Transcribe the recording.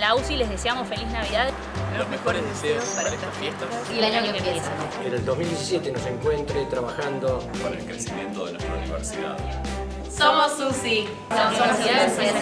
la UCI les deseamos feliz Navidad. Los mejores deseos para estas fiestas y el año que empieza. Que en el 2017 nos encuentre trabajando para el crecimiento de nuestra universidad. Somos UCI. Somos universidades